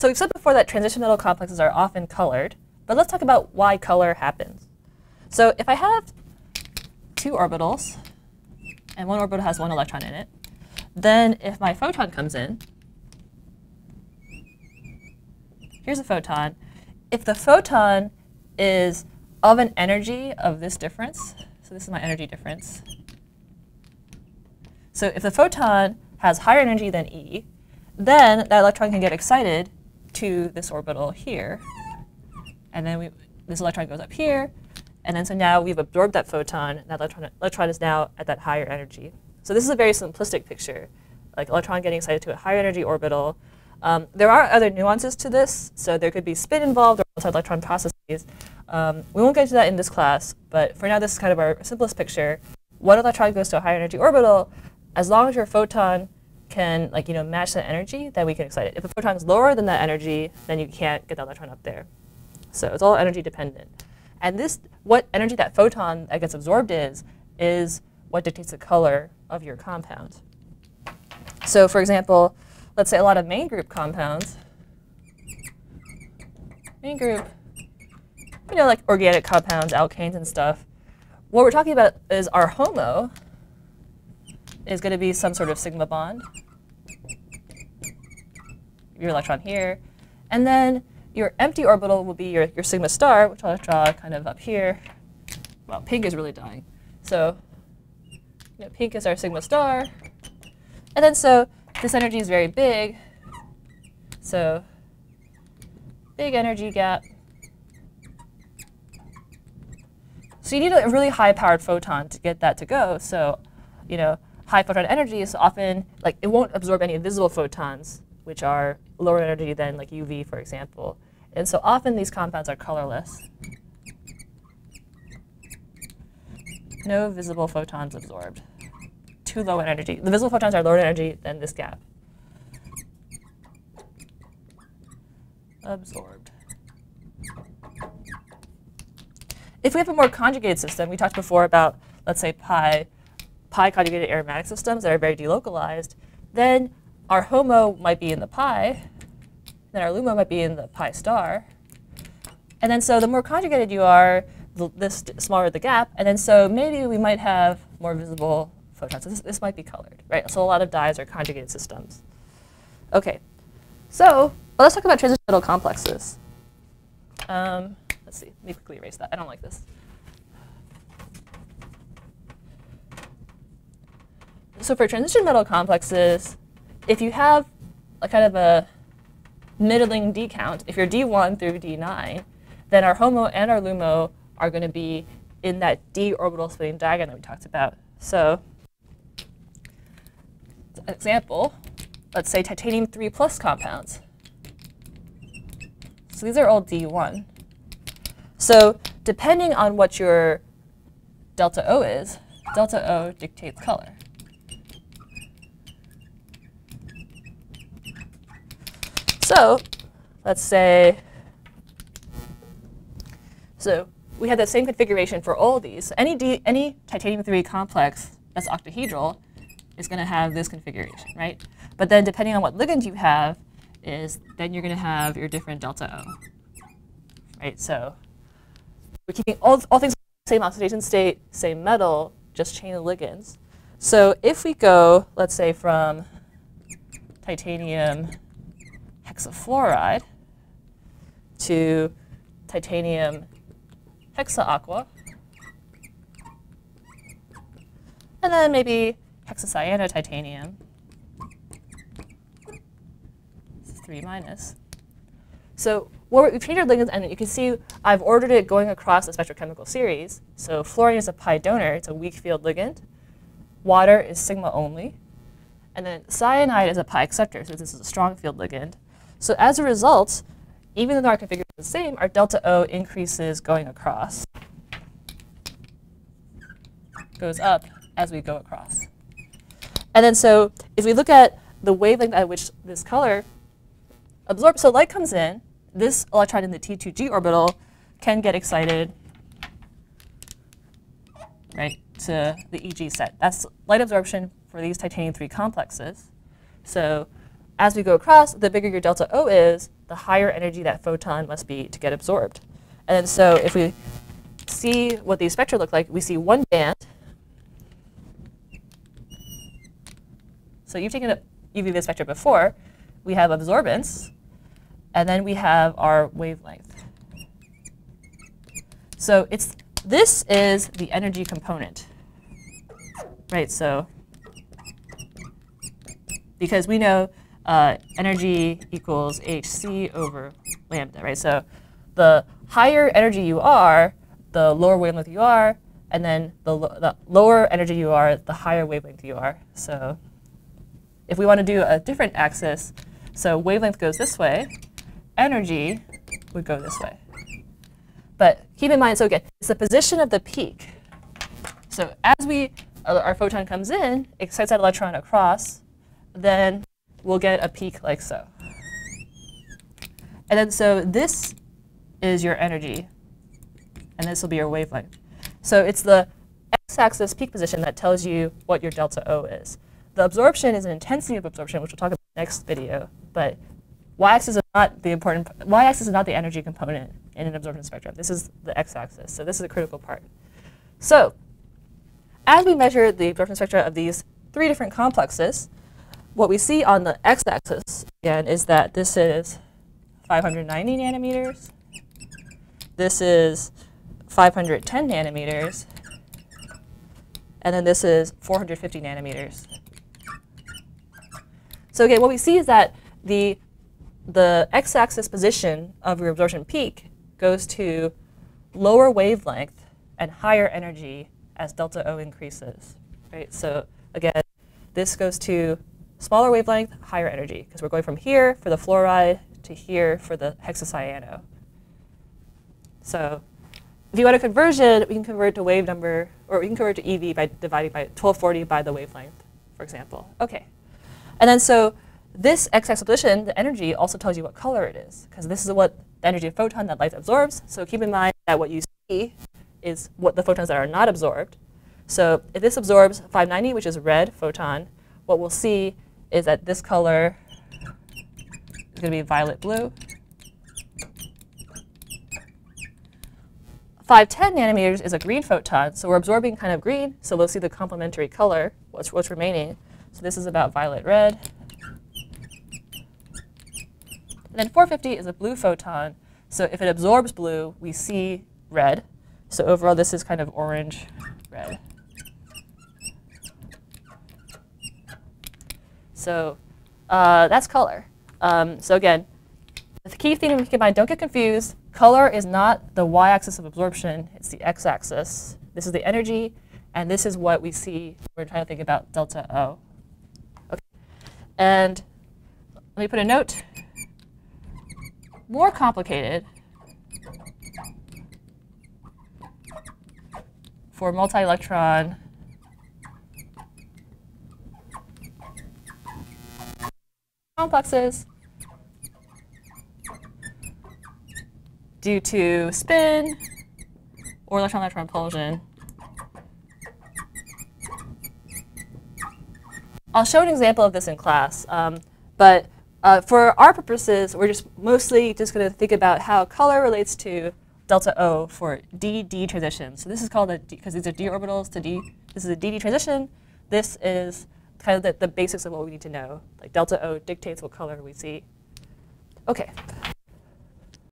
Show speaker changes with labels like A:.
A: So we've said before that transition metal complexes are often colored, but let's talk about why color happens. So if I have two orbitals, and one orbital has one electron in it, then if my photon comes in, here's a photon. If the photon is of an energy of this difference, so this is my energy difference. So if the photon has higher energy than E, then that electron can get excited to this orbital here. And then we, this electron goes up here. And then so now we've absorbed that photon. and That electron, electron is now at that higher energy. So this is a very simplistic picture, like electron getting excited to a higher energy orbital. Um, there are other nuances to this. So there could be spin involved or multi-electron processes. Um, we won't get into that in this class, but for now this is kind of our simplest picture. One electron goes to a higher energy orbital. As long as your photon can like you know match that energy, then we can excite it. If the photon is lower than that energy, then you can't get the electron up there. So it's all energy dependent. And this, what energy that photon that gets absorbed is, is what dictates the color of your compound. So for example, let's say a lot of main group compounds, main group, you know, like organic compounds, alkanes and stuff. What we're talking about is our HOMO is going to be some sort of sigma bond. Your electron here. And then your empty orbital will be your, your sigma star, which I'll draw kind of up here. Well, pink is really dying. So you know, pink is our sigma star. And then so this energy is very big. So big energy gap. So you need a really high-powered photon to get that to go. So, you know, high photon energy is often like it won't absorb any invisible photons, which are lower energy than like UV, for example. And so often these compounds are colorless. No visible photons absorbed. Too low energy. The visible photons are lower energy than this gap. Absorbed. If we have a more conjugated system, we talked before about, let's say, pi, pi conjugated aromatic systems that are very delocalized, then our HOMO might be in the pi, then our LUMO might be in the pi star. And then so the more conjugated you are, the smaller the gap. And then so maybe we might have more visible photons. So this, this might be colored, right? So a lot of dyes are conjugated systems. OK, so well, let's talk about transition metal complexes. Um, let's see, let me quickly erase that. I don't like this. So for transition metal complexes, if you have a kind of a middling D count, if you're D1 through D9, then our HOMO and our LUMO are going to be in that d orbital splitting diagram that we talked about. So example, let's say titanium 3 plus compounds. So these are all D1. So depending on what your delta O is, delta O dictates color. So let's say, so we have that same configuration for all these. Any, D, any titanium-3 complex that's octahedral is going to have this configuration, right? But then depending on what ligand you have, is then you're going to have your different delta O, right? So we're keeping all, all things same oxidation state, same metal, just chain of ligands. So if we go, let's say from titanium hexafluoride to titanium hexaaqua, and then maybe hexacyano-titanium, 3 minus. So what we've our ligands, and you can see I've ordered it going across the spectrochemical series. So fluorine is a pi donor, it's a weak field ligand. Water is sigma only. And then cyanide is a pi acceptor, so this is a strong field ligand. So as a result, even though our configuration is the same, our delta O increases going across. Goes up as we go across. And then so if we look at the wavelength at which this color absorbs, so light comes in, this electron in the T2G orbital can get excited right, to the EG set. That's light absorption for these titanium-3 complexes. So as we go across, the bigger your delta O is, the higher energy that photon must be to get absorbed. And so if we see what these spectra look like, we see one band. So you've taken a UV spectra before. We have absorbance, and then we have our wavelength. So it's this is the energy component, right? So because we know uh, energy equals hc over lambda, right? So the higher energy you are, the lower wavelength you are, and then the, lo the lower energy you are, the higher wavelength you are. So if we want to do a different axis, so wavelength goes this way, energy would go this way. But keep in mind, so again, it's the position of the peak. So as we, uh, our photon comes in, excites that electron across, then we'll get a peak like so. And then so this is your energy, and this will be your wavelength. So it's the x-axis peak position that tells you what your delta O is. The absorption is an intensity of absorption, which we'll talk about in the next video, but y-axis is not the important, y-axis is not the energy component in an absorption spectrum. This is the x-axis, so this is a critical part. So as we measure the absorption spectra of these three different complexes, what we see on the x-axis, again, is that this is 590 nanometers. This is 510 nanometers. And then this is 450 nanometers. So again, what we see is that the, the x-axis position of your absorption peak goes to lower wavelength and higher energy as delta O increases. Right? So again, this goes to smaller wavelength, higher energy, because we're going from here for the fluoride to here for the hexacyano. So if you want a conversion, we can convert to wave number, or we can convert to EV by dividing by 1240 by the wavelength, for example. Okay. And then so this x-axis position, the energy, also tells you what color it is, because this is what the energy of photon that light absorbs. So keep in mind that what you see is what the photons that are not absorbed. So if this absorbs 590, which is red photon, what we'll see is that this color is going to be violet blue. 510 nanometers is a green photon, so we're absorbing kind of green, so we'll see the complementary color, what's, what's remaining. So this is about violet red. And then 450 is a blue photon, so if it absorbs blue, we see red. So overall, this is kind of orange red. So uh, that's color. Um, so again, the key thing to keep in mind, don't get confused. Color is not the y-axis of absorption. It's the x-axis. This is the energy, and this is what we see we're trying to think about delta O. Okay. And let me put a note. More complicated for multi-electron complexes due to spin or electron-electron repulsion. I'll show an example of this in class, um, but uh, for our purposes, we're just mostly just going to think about how color relates to delta O for d-d transition. So this is called a because these are d orbitals to d. This is a d-d transition. This is kind of the, the basics of what we need to know. Like delta O dictates what color we see. Okay.